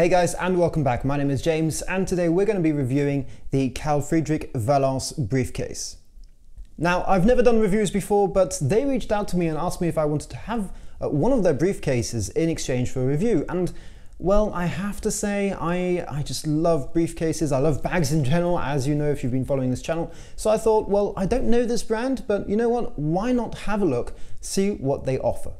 Hey guys and welcome back. My name is James and today we're going to be reviewing the Carl Friedrik Vallance briefcase. Now I've never done reviews before but they reached out to me and asked me if I wanted to have uh, one of their briefcases in exchange for a review and well, I have to say, I, I just love briefcases. I love bags in general, as you know if you've been following this channel. So I thought, well, I don't know this brand, but you know what? Why not have a look, see what they offer?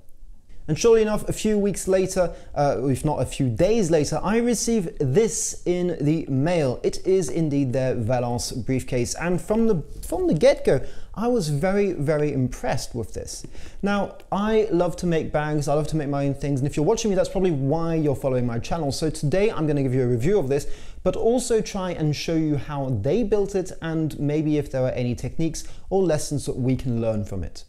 And surely enough, a few weeks later, uh, if not a few days later, I receive this in the mail. It is indeed their Vallance briefcase, and from the from the get-go, I was very, very impressed with this. Now, I love to make bags, I love to make my own things, and if you're watching me, that's probably why you're following my channel. So today I'm gonna give you a review of this, but also try and show you how they built it and maybe if there are any techniques or lessons that we can learn from it.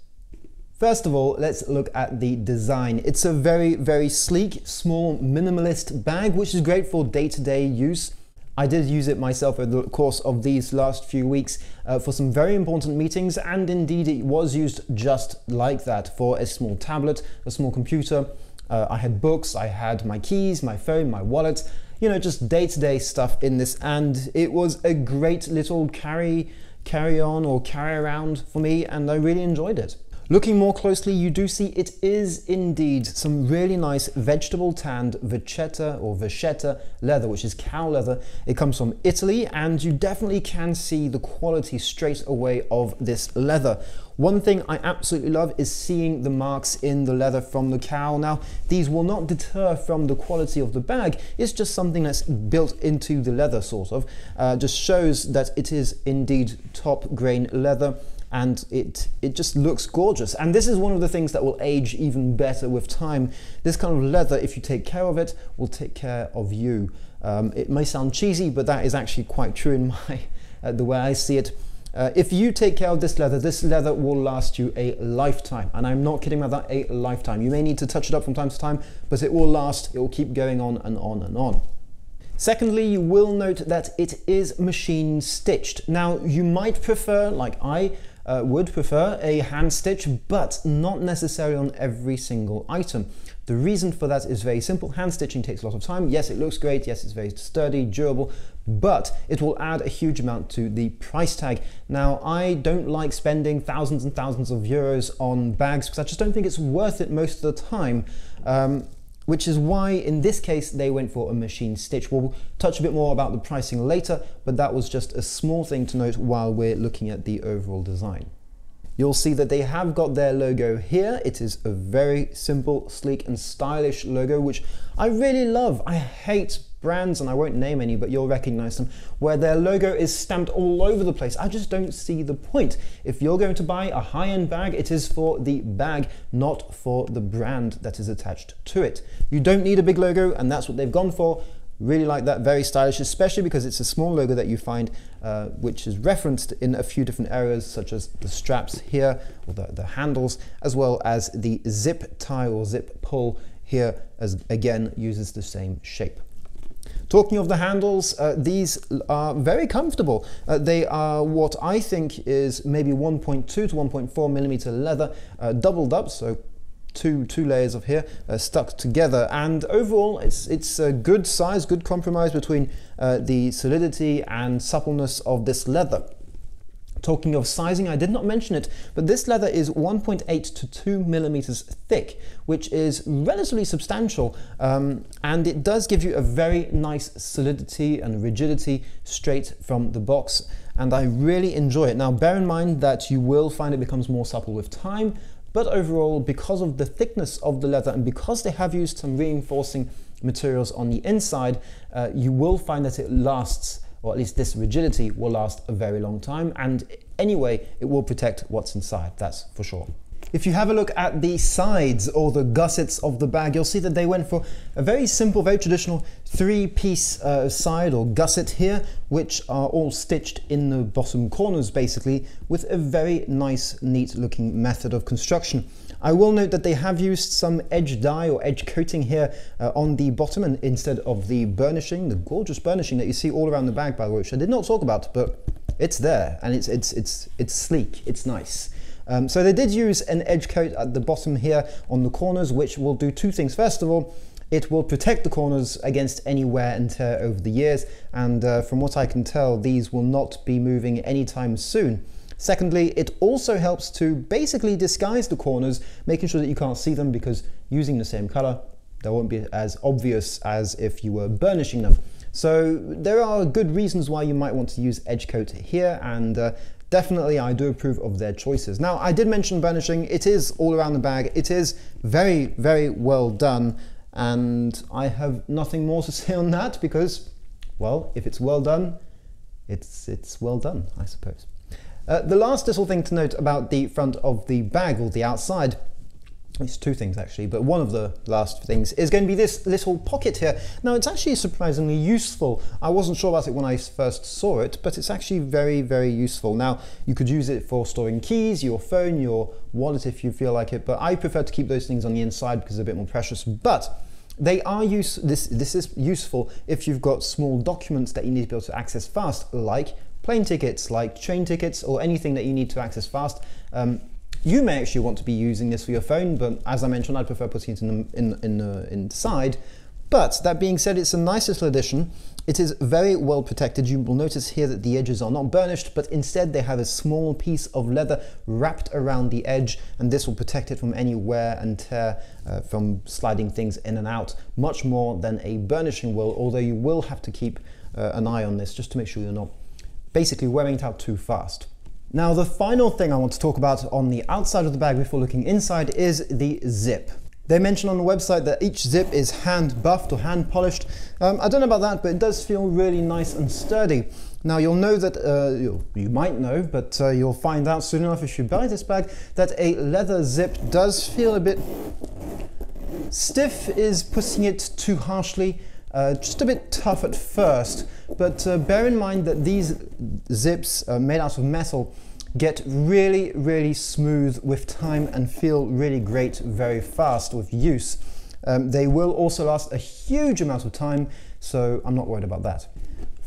First of all, let's look at the design. It's a very, very sleek, small, minimalist bag, which is great for day-to-day -day use. I did use it myself over the course of these last few weeks uh, for some very important meetings, and indeed it was used just like that for a small tablet, a small computer. Uh, I had books, I had my keys, my phone, my wallet, you know, just day-to-day -day stuff in this, and it was a great little carry, carry on or carry around for me, and I really enjoyed it. Looking more closely, you do see it is indeed some really nice vegetable tanned vachetta or vachetta leather, which is cow leather. It comes from Italy and you definitely can see the quality straight away of this leather. One thing I absolutely love is seeing the marks in the leather from the cow. Now, these will not deter from the quality of the bag. It's just something that's built into the leather, sort of. Uh, just shows that it is indeed top grain leather and it, it just looks gorgeous. And this is one of the things that will age even better with time. This kind of leather, if you take care of it, will take care of you. Um, it may sound cheesy, but that is actually quite true in my, uh, the way I see it. Uh, if you take care of this leather, this leather will last you a lifetime. And I'm not kidding about that, a lifetime. You may need to touch it up from time to time, but it will last, it will keep going on and on and on. Secondly, you will note that it is machine stitched. Now, you might prefer, like I, uh, would prefer a hand stitch, but not necessarily on every single item. The reason for that is very simple. Hand stitching takes a lot of time. Yes, it looks great. Yes, it's very sturdy, durable, but it will add a huge amount to the price tag. Now, I don't like spending thousands and thousands of euros on bags because I just don't think it's worth it most of the time. Um, which is why in this case they went for a machine stitch. We'll touch a bit more about the pricing later, but that was just a small thing to note while we're looking at the overall design. You'll see that they have got their logo here. It is a very simple, sleek and stylish logo, which I really love. I hate brands, and I won't name any, but you'll recognize them, where their logo is stamped all over the place. I just don't see the point. If you're going to buy a high-end bag, it is for the bag, not for the brand that is attached to it. You don't need a big logo, and that's what they've gone for. Really like that, very stylish, especially because it's a small logo that you find, uh, which is referenced in a few different areas, such as the straps here, or the, the handles, as well as the zip tie or zip pull here, as again uses the same shape. Talking of the handles, uh, these are very comfortable. Uh, they are what I think is maybe 1.2 to 1.4 millimeter leather, uh, doubled up, so two two layers of here uh, stuck together and overall it's it's a good size good compromise between uh, the solidity and suppleness of this leather Talking of sizing, I did not mention it, but this leather is 1.8 to 2 millimeters thick, which is relatively substantial, um, and it does give you a very nice solidity and rigidity straight from the box, and I really enjoy it. Now, bear in mind that you will find it becomes more supple with time, but overall, because of the thickness of the leather and because they have used some reinforcing materials on the inside, uh, you will find that it lasts or at least this rigidity will last a very long time and anyway it will protect what's inside that's for sure if you have a look at the sides or the gussets of the bag, you'll see that they went for a very simple, very traditional three-piece uh, side or gusset here, which are all stitched in the bottom corners basically, with a very nice, neat looking method of construction. I will note that they have used some edge dye or edge coating here uh, on the bottom and instead of the burnishing, the gorgeous burnishing that you see all around the bag by the way, which I did not talk about, but it's there and it's, it's, it's, it's sleek, it's nice. Um, so they did use an edge coat at the bottom here on the corners, which will do two things. First of all, it will protect the corners against any wear and tear over the years, and uh, from what I can tell, these will not be moving anytime soon. Secondly, it also helps to basically disguise the corners, making sure that you can't see them because using the same color, they won't be as obvious as if you were burnishing them. So there are good reasons why you might want to use edge coat here and uh, definitely I do approve of their choices. Now I did mention burnishing, it is all around the bag, it is very, very well done and I have nothing more to say on that because, well, if it's well done, it's, it's well done, I suppose. Uh, the last little thing to note about the front of the bag or the outside it's two things actually, but one of the last things is going to be this little pocket here. Now it's actually surprisingly useful. I wasn't sure about it when I first saw it, but it's actually very, very useful. Now you could use it for storing keys, your phone, your wallet if you feel like it, but I prefer to keep those things on the inside because they're a bit more precious. But they are use this this is useful if you've got small documents that you need to be able to access fast, like plane tickets, like train tickets, or anything that you need to access fast. Um, you may actually want to be using this for your phone, but as I mentioned, I'd prefer putting it in, the, in, in, uh, inside. But that being said, it's a nice little addition. It is very well protected. You will notice here that the edges are not burnished, but instead they have a small piece of leather wrapped around the edge, and this will protect it from any wear and tear uh, from sliding things in and out, much more than a burnishing will, although you will have to keep uh, an eye on this just to make sure you're not basically wearing it out too fast. Now the final thing I want to talk about on the outside of the bag before looking inside is the zip. They mention on the website that each zip is hand buffed or hand polished. Um, I don't know about that, but it does feel really nice and sturdy. Now you'll know that, uh, you, might know, but uh, you'll find out soon enough if you buy this bag, that a leather zip does feel a bit stiff is pushing it too harshly. Uh, just a bit tough at first, but uh, bear in mind that these zips uh, made out of metal get really, really smooth with time and feel really great very fast with use. Um, they will also last a huge amount of time, so I'm not worried about that.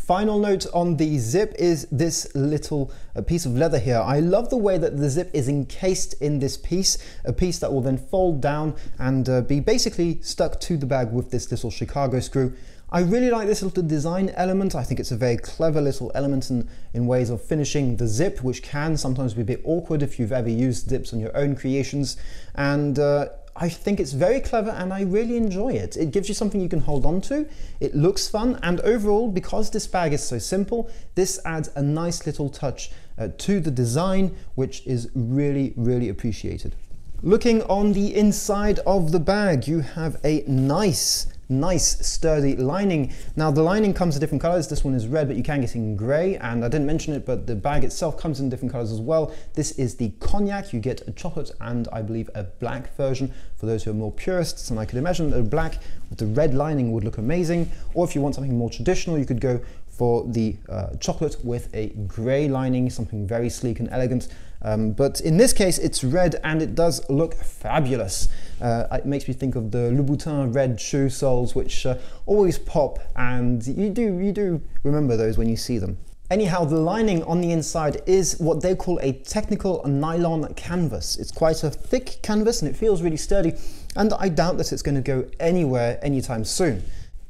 Final note on the zip is this little uh, piece of leather here. I love the way that the zip is encased in this piece, a piece that will then fold down and uh, be basically stuck to the bag with this little Chicago screw. I really like this little design element. I think it's a very clever little element in, in ways of finishing the zip, which can sometimes be a bit awkward if you've ever used zips on your own creations. And uh, I think it's very clever and I really enjoy it. It gives you something you can hold on to, it looks fun, and overall, because this bag is so simple, this adds a nice little touch uh, to the design, which is really, really appreciated. Looking on the inside of the bag, you have a nice nice sturdy lining. Now the lining comes in different colors. This one is red, but you can get in gray. And I didn't mention it, but the bag itself comes in different colors as well. This is the cognac. You get a chocolate and I believe a black version for those who are more purists. And I could imagine a black with the red lining would look amazing. Or if you want something more traditional, you could go for the uh, chocolate with a gray lining, something very sleek and elegant. Um, but in this case, it's red and it does look fabulous. Uh, it makes me think of the Louboutin red shoe soles, which uh, always pop, and you do, you do remember those when you see them. Anyhow, the lining on the inside is what they call a technical nylon canvas. It's quite a thick canvas and it feels really sturdy, and I doubt that it's going to go anywhere anytime soon.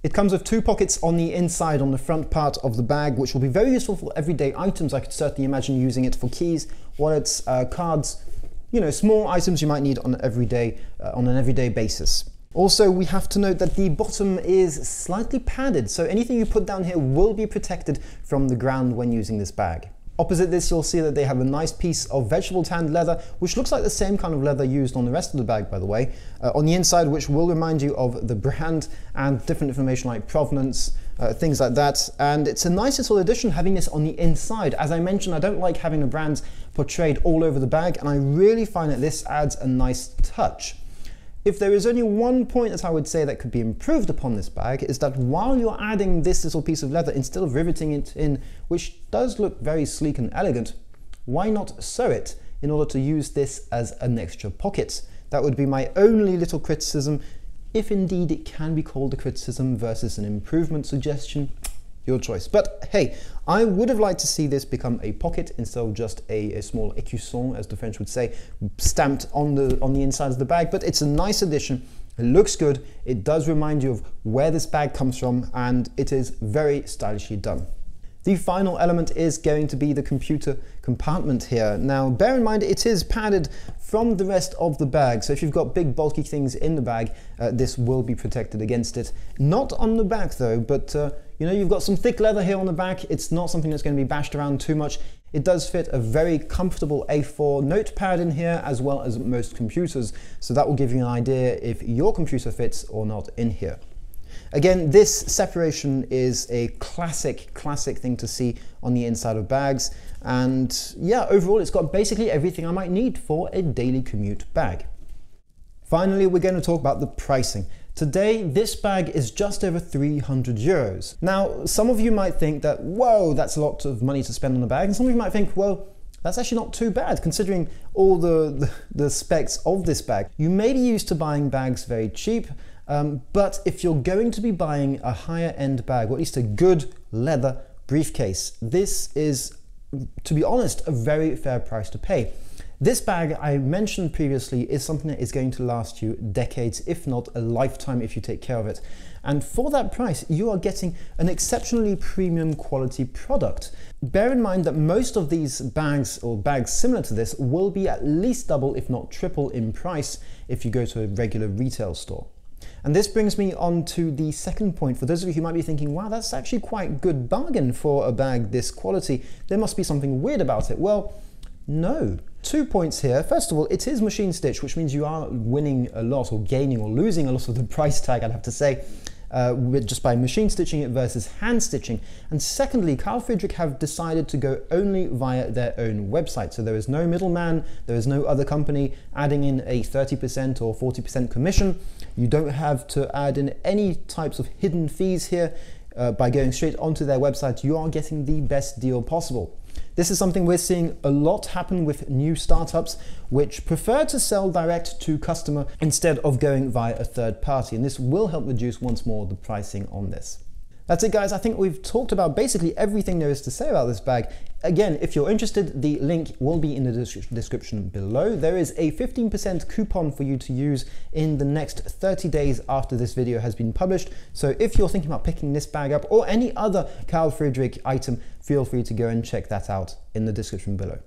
It comes with two pockets on the inside on the front part of the bag, which will be very useful for everyday items. I could certainly imagine using it for keys, wallets, uh, cards, you know, small items you might need on, everyday, uh, on an everyday basis. Also, we have to note that the bottom is slightly padded, so anything you put down here will be protected from the ground when using this bag. Opposite this, you'll see that they have a nice piece of vegetable tanned leather, which looks like the same kind of leather used on the rest of the bag, by the way, uh, on the inside, which will remind you of the brand and different information like provenance, uh, things like that. And it's a nice little addition having this on the inside. As I mentioned, I don't like having the brands portrayed all over the bag, and I really find that this adds a nice touch. If there is only one point that I would say that could be improved upon this bag is that while you're adding this little piece of leather, instead of riveting it in, which does look very sleek and elegant, why not sew it in order to use this as an extra pocket? That would be my only little criticism, if indeed it can be called a criticism versus an improvement suggestion your choice. But hey, I would have liked to see this become a pocket instead of just a, a, small écusson, as the French would say, stamped on the on the inside of the bag. But it's a nice addition, It looks good, it does remind you of where this bag comes from, and it is very stylishly done. The final element is going to be the computer compartment here. Now, bear in mind it is padded from the rest of the bag. So if you've got big bulky things in the bag, uh, this will be protected against it. Not on the back though, but uh, you know, you've got some thick leather here on the back. It's not something that's going to be bashed around too much. It does fit a very comfortable A4 notepad in here as well as most computers. So that will give you an idea if your computer fits or not in here. Again, this separation is a classic, classic thing to see on the inside of bags. And yeah, overall, it's got basically everything I might need for a daily commute bag. Finally, we're going to talk about the pricing. Today, this bag is just over 300 euros. Now, some of you might think that, whoa, that's a lot of money to spend on a bag. And some of you might think, well, that's actually not too bad considering all the, the, the specs of this bag. You may be used to buying bags very cheap, um, but if you're going to be buying a higher end bag, or at least a good leather briefcase, this is, to be honest, a very fair price to pay. This bag I mentioned previously is something that is going to last you decades, if not a lifetime if you take care of it. And for that price, you are getting an exceptionally premium quality product. Bear in mind that most of these bags or bags similar to this will be at least double, if not triple in price if you go to a regular retail store. And this brings me on to the second point. For those of you who might be thinking, wow, that's actually quite good bargain for a bag this quality. There must be something weird about it. Well, no. Two points here. First of all, it is machine stitch, which means you are winning a lot or gaining or losing a lot of the price tag, I'd have to say uh, just by machine stitching it versus hand stitching. And secondly, Carl Friedrik have decided to go only via their own website. So there is no middleman, there is no other company adding in a 30% or 40% commission. You don't have to add in any types of hidden fees here. Uh, by going straight onto their website, you are getting the best deal possible. This is something we're seeing a lot happen with new startups which prefer to sell direct to customer instead of going via a third party. And this will help reduce once more the pricing on this. That's it guys, I think we've talked about basically everything there is to say about this bag. Again, if you're interested, the link will be in the description below. There is a 15% coupon for you to use in the next 30 days after this video has been published. So if you're thinking about picking this bag up or any other Carl Friedrik item, feel free to go and check that out in the description below.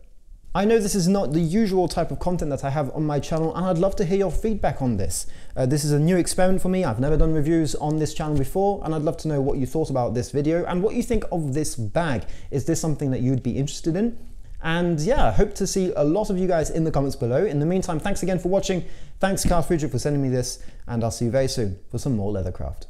I know this is not the usual type of content that I have on my channel and I'd love to hear your feedback on this. Uh, this is a new experiment for me, I've never done reviews on this channel before and I'd love to know what you thought about this video and what you think of this bag. Is this something that you'd be interested in? And yeah, I hope to see a lot of you guys in the comments below. In the meantime, thanks again for watching. Thanks Carl Friedrik for sending me this and I'll see you very soon for some more Leathercraft.